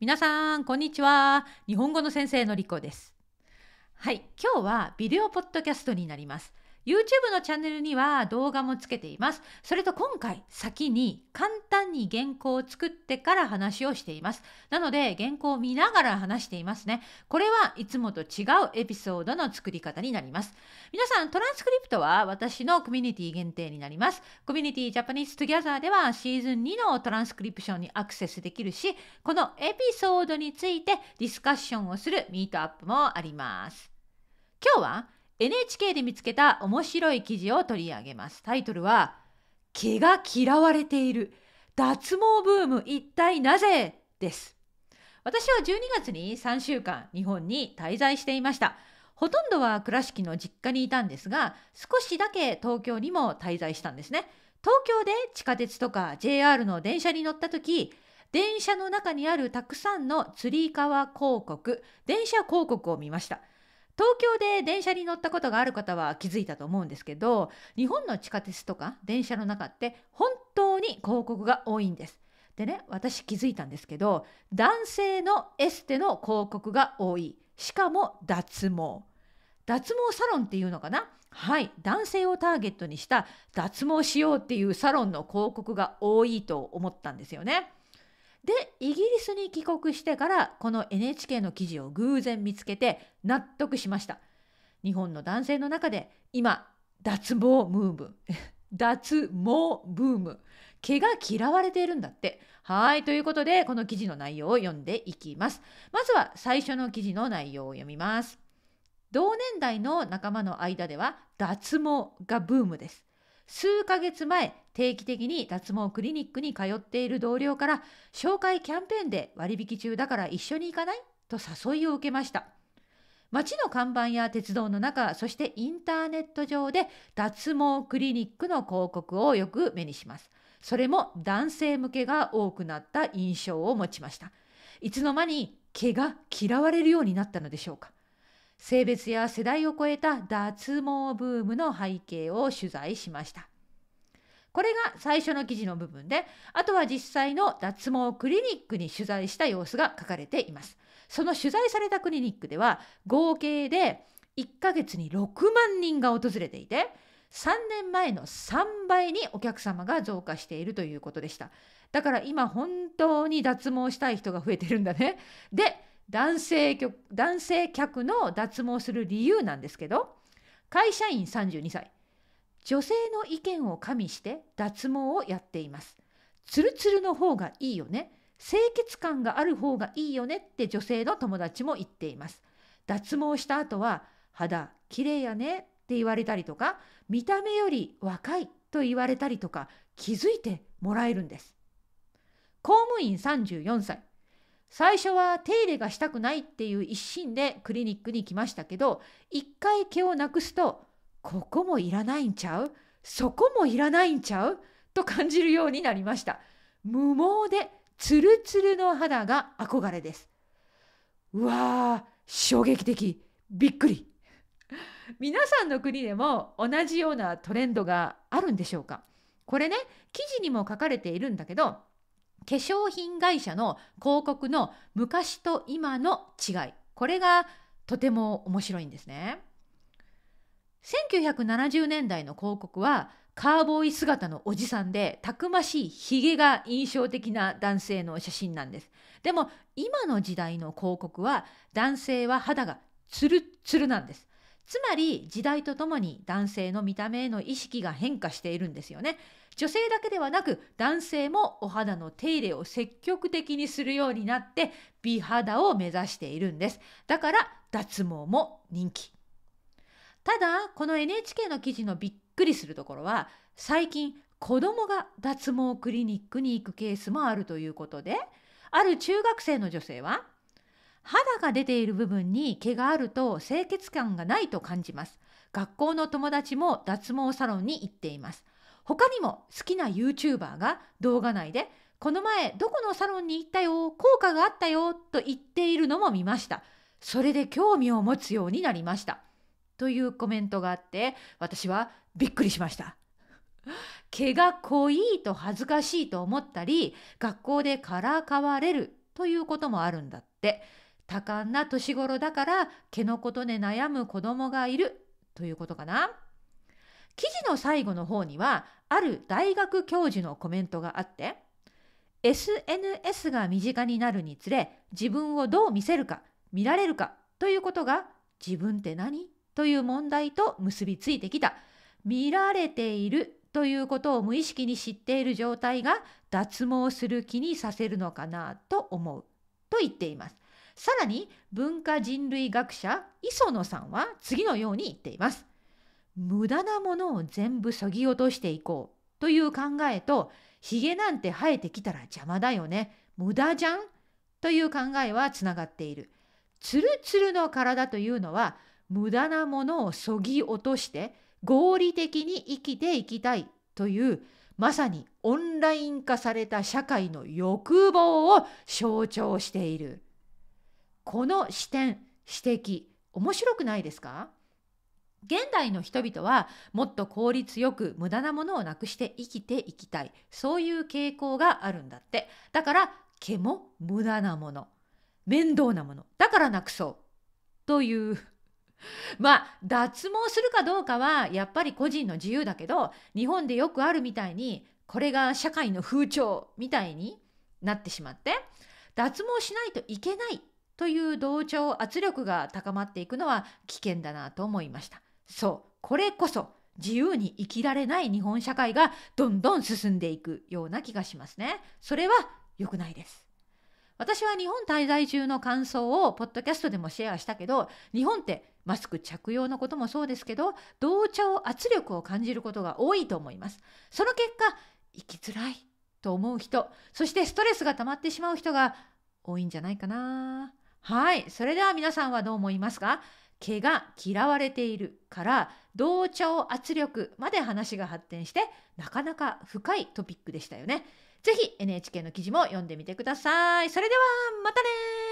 皆さんこんにちは。日本語の先生のりこです。はい今日はビデオポッドキャストになります。YouTube のチャンネルには動画もつけています。それと今回先に簡単に原稿を作ってから話をしています。なので原稿を見ながら話していますね。これはいつもと違うエピソードの作り方になります。皆さんトランスクリプトは私のコミュニティ限定になります。コミュニティ Japanese Together ではシーズン2のトランスクリプションにアクセスできるし、このエピソードについてディスカッションをするミートアップもあります。今日は NHK で見つけた面白い記事を取り上げます。タイトルは毛が嫌われている脱毛ブーム一体なぜ？です。私は12月に3週間日本に滞在していました。ほとんどは倉敷の実家にいたんですが、少しだけ東京にも滞在したんですね。東京で地下鉄とか JR の電車に乗った時、電車の中にあるたくさんのつり革広告、電車広告を見ました。東京で電車に乗ったことがある方は気づいたと思うんですけど日本の地下鉄とか電車の中って本当に広告が多いんです。でね私気づいたんですけど男性のエステの広告が多いしかも脱毛脱毛サロンっていうのかな？はい男性をターゲットにした脱毛しようっていうサロンの広告が多いと思ったんですよね。でイギリスに帰国してからこの NHK の記事を偶然見つけて納得しました。日本の男性の中で今脱毛ムーブ。脱毛ブーム。毛が嫌われているんだって。はいということでこの記事の内容を読んでいきます。まずは最初の記事の内容を読みます。同年代の仲間の間では脱毛がブームです。数ヶ月前定期的に脱毛クリニックに通っている同僚から紹介キャンペーンで割引中だから一緒に行かない？と誘いを受けました。街の看板や鉄道の中そしてインターネット上で脱毛クリニックの広告をよく目にします。それも男性向けが多くなった印象を持ちました。いつの間に毛が嫌われるようになったのでしょうか？性別や世代を超えた脱毛ブームの背景を取材しました。これが最初の記事の部分で、あとは実際の脱毛クリニックに取材した様子が書かれています。その取材されたクリニックでは、合計で1ヶ月に6万人が訪れていて、3年前の3倍にお客様が増加しているということでした。だから今本当に脱毛したい人が増えてるんだね。で、男性客男性客の脱毛する理由なんですけど会社員32歳。女性の意見を加味して脱毛をやっています。ツルツルの方がいいよね。清潔感がある方がいいよね。って女性の友達も言っています。脱毛した後は肌綺麗やね。って言われたりとか見た目より若い。と言われたりとか気づいてもらえるんです。公務員34歳。最初は手入れがしたくないっていう一心でクリニックに来ましたけど一回毛をなくすとここもいらないんちゃう？そこもいらないんちゃう？と感じるようになりました。無毛でツルツルの肌が憧れです。うわー衝撃的。びっくり。皆さんの国でも同じようなトレンドがあるんでしょうか？これね記事にも書かれているんだけど化粧品会社の広告の昔と今の違いこれがとても面白いんですね。1970年代の広告はカーボーイ姿のおじさんでたくましいひげが印象的な男性の写真なんです。でも今の時代の広告は男性は肌がツルッツルなんです。つまり時代とともに男性の見た目への意識が変化しているんですよね。女性だけではなく男性もお肌の手入れを積極的にするようになって美肌を目指しているんですだから脱毛も人気ただこの NHK の記事のびっくりするところは最近子供が脱毛クリニックに行くケースもあるということである中学生の女性は肌が出ている部分に毛があると清潔感がないと感じます。学校の友達も脱毛サロンに行っています。他にも好きな YouTuber が動画内でこの前どこのサロンに行ったよ効果があったよと言っているのも見ました。それで興味を持つようになりました。というコメントがあって私はびっくりしました。毛が濃いと恥ずかしいと思ったり学校でからかわれるということもあるんだって。多感な年頃だから毛のことで悩む子供がいる。ということかな。記事の最後の方にはある大学教授のコメントがあって SNS が身近になるにつれ自分をどう見せるか見られるかということが自分って何？という問題と結びついてきた。見られているということを無意識に知っている状態が脱毛する気にさせるのかな？と思う。と言っています。さらに文化人類学者磯野さんは次のように言っています。無駄なものを全部そぎ落としていこうという考えとヒゲなんて生えてきたら邪魔だよね無駄じゃん？という考えはつながっている。ツルツルの体というのは無駄なものをそぎ落として合理的に生きていきたいというまさにオンライン化された社会の欲望を象徴している。この視点指摘面白くないですか？現代の人々はもっと効率よく無駄なものをなくして生きていきたい。そういう傾向があるんだって。だから毛も無駄なもの。面倒なもの。だからなくそう。という。まあ脱毛するかどうかはやっぱり個人の自由だけど日本でよくあるみたいにこれが社会の風潮みたいになってしまって脱毛しないといけないという同調圧力が高まっていくのは危険だなと思いました。そうこれこそ自由に生きられない日本社会がどんどん進んでいくような気がしますね。それは良くないです。私は日本滞在中の感想をポッドキャストでもシェアしたけど日本ってマスク着用のこともそうですけど同調圧力を感じることが多いと思います。その結果生きづらいと思う人そしてストレスが溜まってしまう人が多いんじゃないかな。はいそれでは皆さんはどう思いますか？毛が嫌われているから同調圧力まで話が発展してなかなか深いトピックでしたよね。ぜひ NHK の記事も読んでみてください。それではまたね